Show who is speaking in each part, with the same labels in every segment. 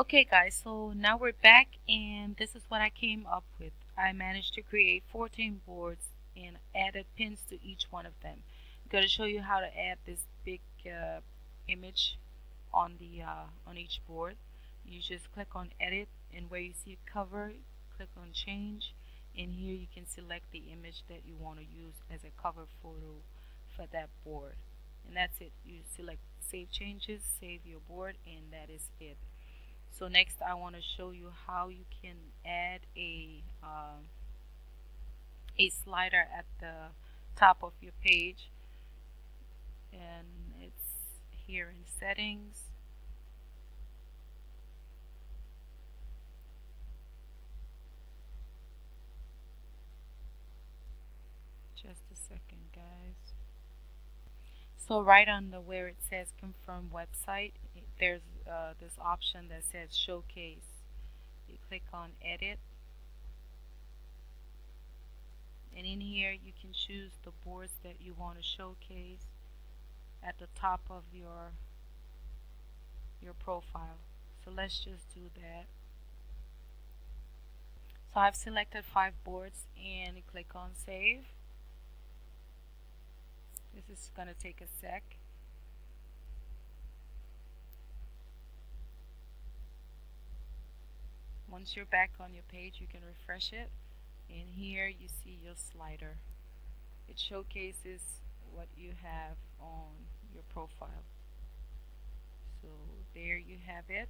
Speaker 1: Okay guys, so now we're back and this is what I came up with. I managed to create 14 boards and added pins to each one of them. I'm going to show you how to add this big uh, image on the uh, on each board. You just click on edit and where you see cover, click on change and here you can select the image that you want to use as a cover photo for that board. And that's it. You select save changes, save your board and that is it. So next I want to show you how you can add a uh, a slider at the top of your page. And it's here in settings. Just a second guys so right on the where it says confirm website there's uh, this option that says showcase. You click on edit. And in here you can choose the boards that you want to showcase at the top of your your profile. So let's just do that. So I've selected five boards and click on save this is gonna take a sec. Once you're back on your page you can refresh it. And here you see your slider. It showcases what you have on your profile. So there you have it.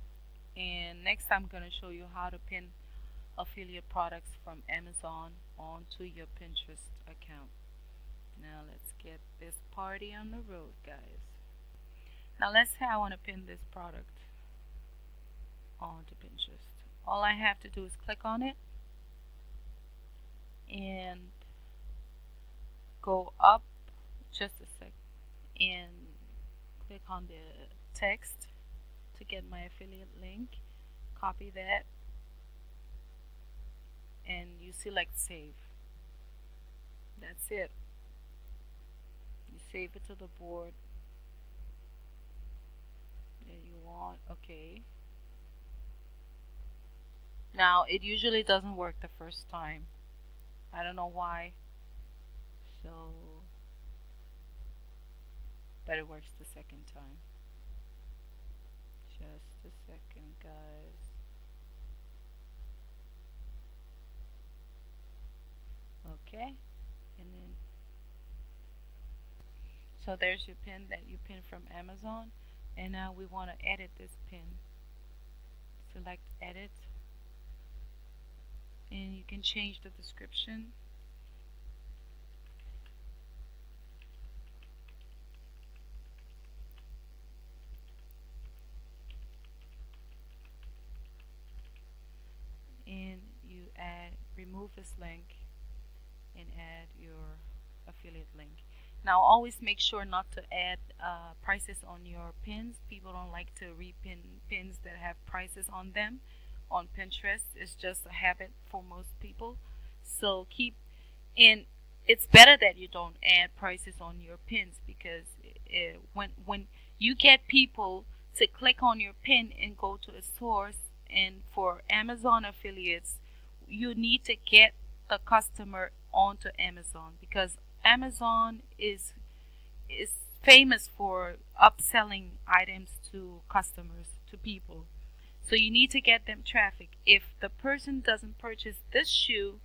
Speaker 1: And next I'm going to show you how to pin affiliate products from Amazon onto your Pinterest account now let's get this party on the road guys. Now let's say I want to pin this product onto Pinterest all I have to do is click on it and go up just a sec and click on the text to get my affiliate link. Copy that and you select save. That's it you save it to the board. That you want okay. Now it usually doesn't work the first time. I don't know why. So but it works the second time. Just a second guys. Okay. And then so there's your pin that you pin from Amazon. And now we want to edit this pin. Select edit. And you can change the description. And you add remove this link and add your affiliate link now always make sure not to add uh, prices on your pins people don't like to repin pins that have prices on them on Pinterest. It's just a habit for most people. So keep and it's better that you don't add prices on your pins because it, when when you get people to click on your pin and go to a source and for Amazon affiliates you need to get the customer onto Amazon because Amazon is is famous for upselling items to customers to people so you need to get them traffic. If the person doesn't purchase this shoe,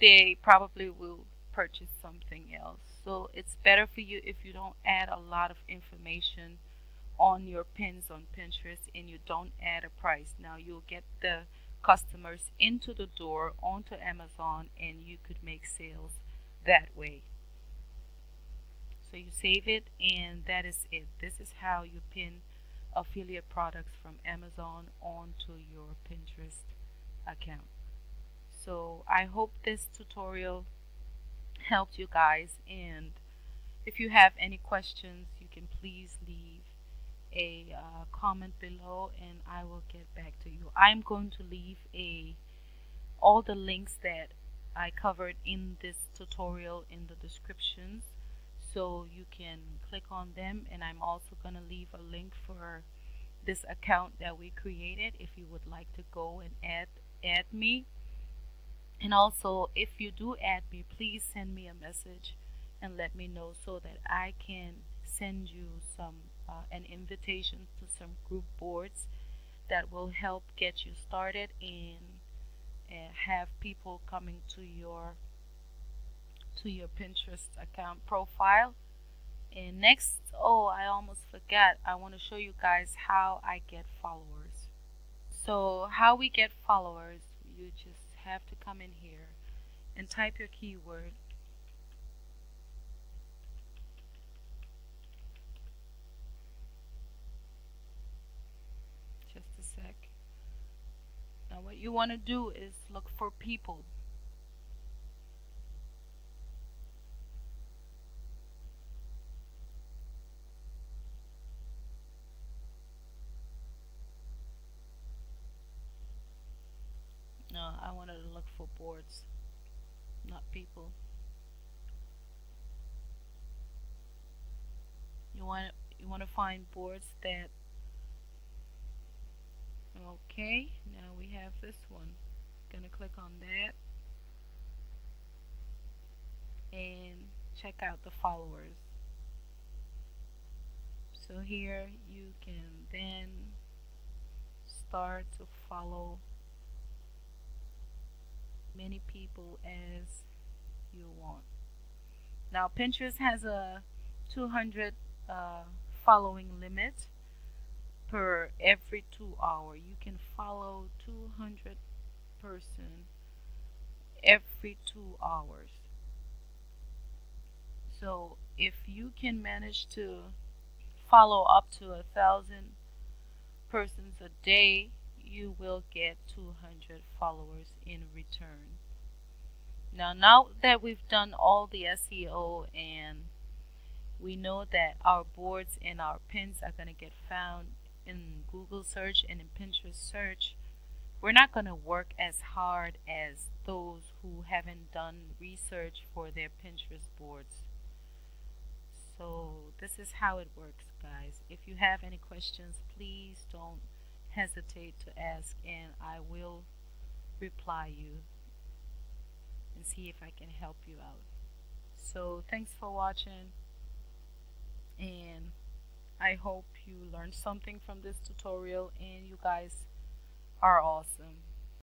Speaker 1: they probably will purchase something else. So it's better for you if you don't add a lot of information on your pins on Pinterest and you don't add a price. Now you'll get the customers into the door onto Amazon and you could make sales that way. So you save it and that is it. This is how you pin affiliate products from Amazon onto your Pinterest account. So I hope this tutorial helped you guys and if you have any questions you can please leave a uh, comment below and I will get back to you. I'm going to leave a all the links that I covered in this tutorial in the descriptions so you can click on them and I'm also going to leave a link for this account that we created if you would like to go and add add me. And also if you do add me please send me a message and let me know so that I can send you some uh, an invitation to some group boards that will help get you started and have people coming to your to your Pinterest account profile. And next oh I almost forgot. I want to show you guys how I get followers. So how we get followers you just have to come in here and type your keyword just a sec now what you want to do is look for people No, I wanted to look for boards, not people. You want you want to find boards that Okay, now we have this one. Gonna click on that and check out the followers. So here you can then start to follow many people as you want. Now Pinterest has a 200 uh, following limit per every two hour. You can follow 200 person every two hours. So if you can manage to follow up to a thousand persons a day you will get 200 followers in return. Now, now that we've done all the SEO and we know that our boards and our pins are going to get found in Google search and in Pinterest search, we're not going to work as hard as those who haven't done research for their Pinterest boards. So this is how it works, guys. If you have any questions, please don't hesitate to ask and I will reply you and see if I can help you out. So thanks for watching and I hope you learned something from this tutorial and you guys are awesome.